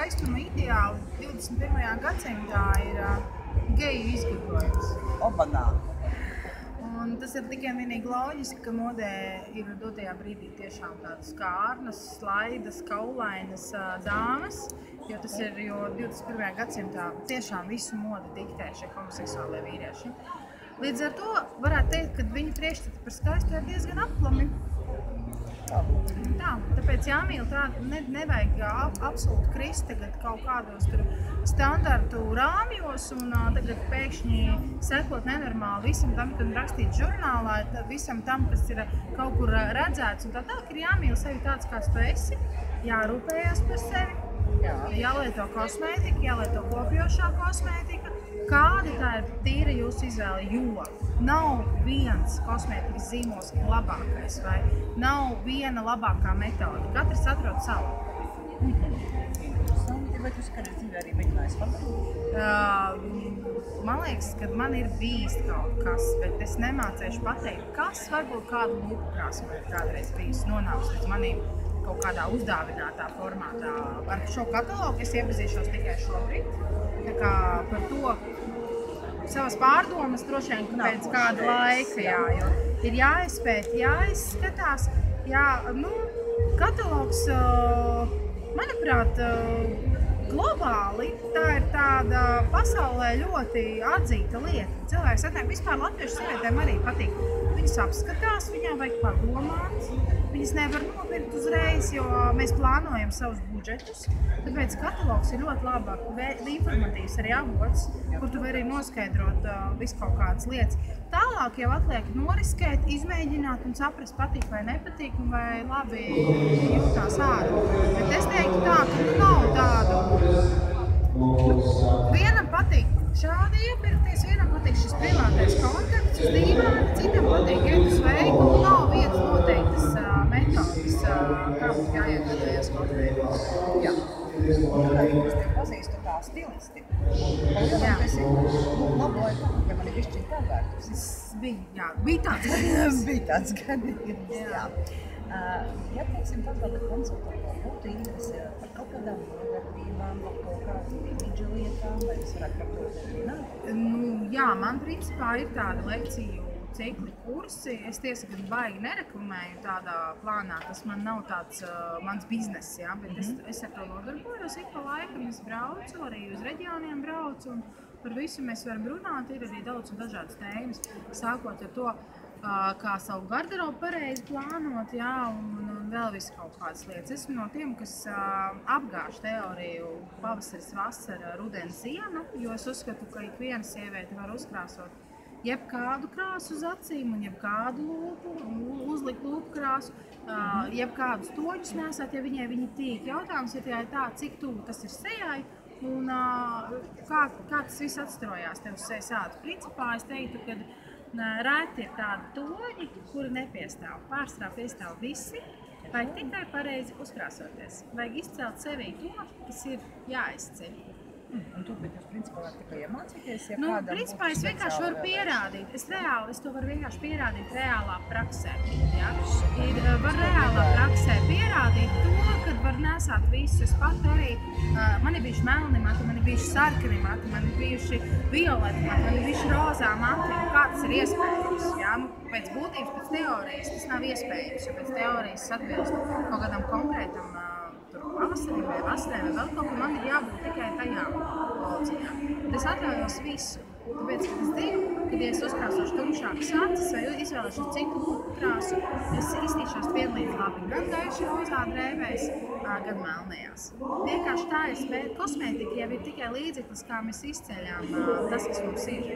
skaistuma ideāli 21. gadsimtā ir uh, geju izgudrojums. Obanā. Un tas ir tikai vienīgi loģiski, ka modē ir dotajā brīdī tiešām tādas kārnas, slaidas, kaulainas uh, dāmas. Jo tas ir jo 21. gadsimtā tiešām visu modi diktē šie homoseksuālie vīrieši. Līdz ar to varētu teikt, ka viņa priekšstati par skaistu ir diezgan aplami. Tā, tāpēc jāmīl tā, ne, nevajag ap, absolūti krist tagad kaut kādos tur standartu rāmjos un tagad pēkšņi sekot nenormāli visam tam, kam rakstīts žurnālā, visam tam, kas ir kaut kur redzēts un tā tālāk ir jāmīl sevi tāds, kāds tu esi, jārūpējas par sevi, Jā. jālieto kosmētika, jālieto kopjošā kosmētika, kāda tā ir tīra jūsu izvēle, jo nav viens kosmētikas zīmols labākais vai nav viena labākā metode. Katrs atrod savu. Interesanti. Vai tu skaties dzīvē arī padarīt? Uh, man liekas, ka man ir bijis kaut kas, bet es nemācīšu pateikt, kas varbūt kādu lupu krāsu man ir kādreiz bijis nonācis līdz manīm kaut kādā uzdāvinātā formātā. Ar šo katalogu es iepazīšos tikai šobrīd. Tā kā par to savas pārdomas droši vien pēc kāda laika, jā, jo ir jāizpēt, jāizskatās, jā, nu, katalogs, manuprāt, globāli tā ir tāda pasaulē ļoti atzīta lieta. Cilvēks atnāk vispār latviešu sievietēm arī patīk. Viņas apskatās, viņām vajag padomāt. Viņas nevar nopirkt uzreiz, jo mēs plānojam savus budžetus. Tāpēc katalogs ir ļoti laba, vē- informatīvs arī avots, kur tu vari noskaidrot uh, visu kaut kādas lietas. Tālāk jau atliek noriskēt, izmēģināt un saprast, patīk vai nepatīk, un vai labi jūtās ārā. Bet es teiktu tā, ka nu nav patīk šādi iepirkties, vienam patīk šis privātais kontakts uz dīvāna, citam patīk iet uz veikalu. Nav vietas noteiktas uh, metodas, uh, kā būtu jāiegādājas kosmētikas. Jā. Kā es tevi pazīstu tā stilisti. Jā. laboja tā, ka man ir višķiņ pavērtus. Es biju, jā, bija tāds gadījums. Bija tāds gadījums, Jā. jā. Ja, teiksim, tā kāda konsultanta būtu interese par kaut kādām nodarbībām, par kaut kādām imidža lietām, vai es varētu par to runāt? Nu, jā, man principā ir tāda lekciju cikli kursi. Es tiesa gan baigi nereklamēju tādā plānā, tas man nav tāds uh, mans bizness, jā, bet es, es ar to nodarbojos ik pa laikam. Es braucu, arī uz reģioniem braucu un par visu mēs varam runāt. Ir arī daudz un dažādas tēmas, sākot ar to, uh, kā savu garderobu pareizi plānot, jā, un, un vēl visu kaut kādas lietas. Esmu no tiem, kas apgāž teoriju pavasaris, vasara, rudens, ziema, jo es uzskatu, ka ik viena sieviete var uzkrāsot jebkādu krāsu uz acīm, un jebkādu lūpu, uzlikt lūpu krāsu, uh, jebkādus toņus nesāt, ja viņai viņi tīk. Jautājums ir tikai tā, cik tuvu tas ir sejai. Un, kā, kā tas viss atstrojās tev uz sejas ātrāk? Principā es teiktu, ka rēti ir tādi toņi, kuri nepiestāv. Pārsvarā piestāv visi. Vajag tikai pareizi uzkrāsoties. Vajag izcelt sevī to, kas ir jāizceļ. Un tu, jūs principā varat tikai iemācīties, ja Nu, principā es vienkārši varu pierādīt. Es, reāli, es to varu vienkārši pierādīt reālā praksē. Ja? Ir, eh, var reālā praksē pierādīt to, ka var nesāt visu. Es pat arī, uh, man ir bijuši melni mati, man ir bijuši sarkani mati, man ir bijuši violeti mati, man ir bijuši rozā mati. Nu, kā tas ir iespējams? Ja? Nu, pēc būtības, pēc teorijas tas nav iespējams, jo pēc teorijas atbilst kaut kādam konkrētam uh, pavasarim vai vasarai vai vēl kaut kam, man ir jābūt. Bet es atļaujos visu. Tāpēc, kad es zinu, ka, ja es uzkrāsošu tumšākas acis vai izvēlēšos citu krāsu, es iztīšos vienlīdz labi gan gaiši rozā drēbēs, gan melnējās. Vienkārši tā ir spēja. Kosmētika jau ir tikai līdzeklis, kā mēs izceļām tas, kas mums ir.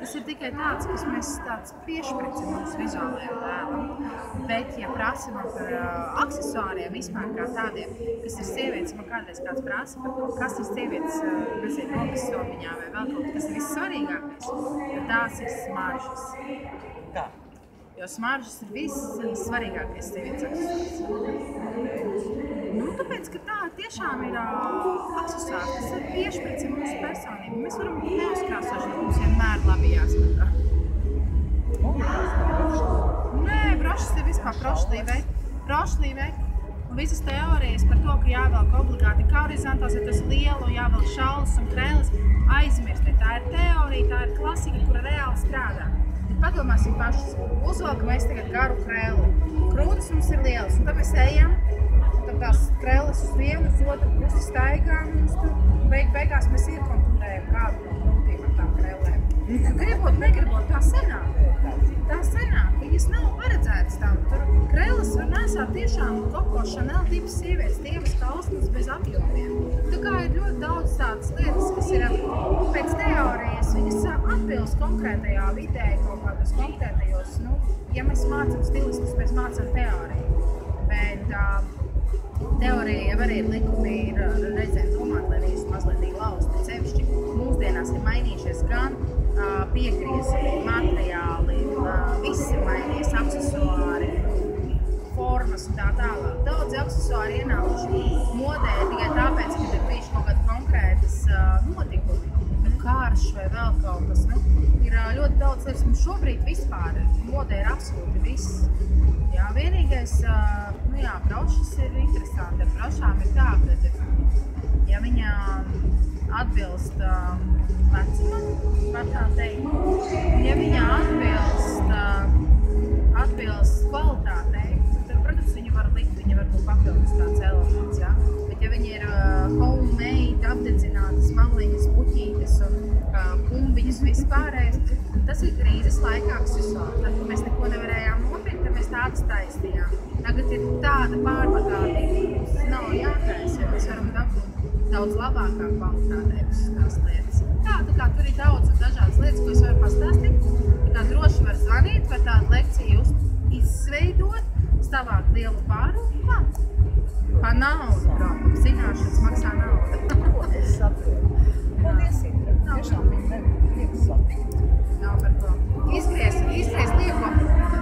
Tas ir tikai tāds, kas mēs tāds piešpricam mūsu vizuālajiem tēlam. Bet, ja prasa man par uh, accessoriem vispār kā tādiem, kas ir sievietes, man kādreiz kāds prasa par to, kas ir sievietes, uh, nezinu, rokas somiņā vai vēl kaut kas, kas ir vissvarīgākais, tad tās ir smaržas. Kā? Jo smaržas ir vissvarīgākais sievietes accessors. Nu, tāpēc, ka tā tiešām ir uh, accessors, kas ir piešprici mūsu personību. Mēs varam būt neuzkrāsoši, mums vienmēr labi jāskatā. Tas Nē, brošas ir vispār prošlīvei. Prošlīvei. Un visas teorijas par to, ka jāvelk obligāti horizontāls, ja tas lielu, jāvelk šaulas un krēlis, aizmirstiet. Tā ir teorija, tā ir klasika, kura reāli strādā. Bet padomāsim pašas, uzvelkam mēs tagad garu krēli. Krūtis mums ir lielas, un tad mēs ejam, un tad tās krēles uz vienu, uz otru pusi staigām, un tur beig, beigās mēs iekonturējam kādu no krūtīm ar tām krēlēm. Gribot, negribot, tā senāk. Nesāt tiešām Koko Chanel tipas sievietes, tievas kausmas bez apjomiem. Tā kā ir ļoti daudz tādas lietas, kas ir pēc teorijas, viņas atbilst konkrētajā vidē, kaut kādos konkrētajos, nu, ja mēs mācam stilistus, mēs mācam teoriju. Bet uh, teorija jau arī ir likumi, ir reizēm domāt, lai viņas mazliet lausti. Cevišķi mūsdienās ir mainījušies gan uh, piegriezi, materiāli, uh, viss ir mainījies, aksesuāri, formas un tā tālāk. Daudz aksesuāri ienākuši modē tikai tāpēc, ka ir bijuši kaut kādi konkrētas uh, notikumi, karš vai vēl kaut kas. Nu, ir uh, ļoti daudz lietas, mums šobrīd vispār modē ir absolūti viss. Jā, vienīgais, uh, nu jā, brošas ir interesanti. Ar brošām ir tā, ka, ja viņa atbilst um, vecumam, var tā teikt, ja viņa atbilst, uh, atbilst kvalitātei, likt, viņa var būt papildus tāds elements, jā. Bet ja viņa ir uh, homemade, apdedzinātas maliņas, puķītes un uh, kumbiņas vispārējais, tas ir krīzes laikā aksesuāri. Tad, kad mēs neko nevarējām nopirkt, tad mēs tādas taisījām. Tagad ir tāda pārbagātība, mums nav jātaisa, jo mēs varam dabūt daudz labākā kvalitātē visas tās lietas. Tā, tā kā tur ir daudz un dažādas lietas, ko es varu pastāstīt. Tā kā droši var zvanīt, var tādu lekciju izveidot, savākt lielu pāri klāt. Pa naudu, protams, zināšanas maksā naudu. Ko es saprotu? Paldies, Indra. Tiešām bija nevienu satikt. Nav par ko. Izgriez, izgriez lieko.